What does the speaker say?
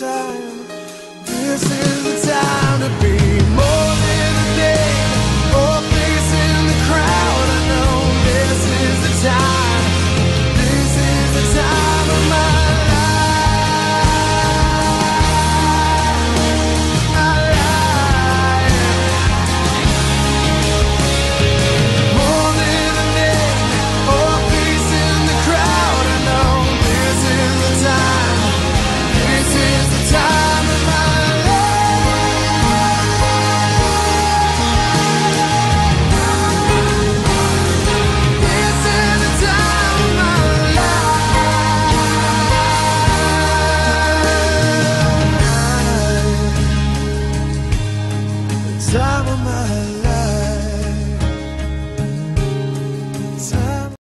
time. This is. time of my life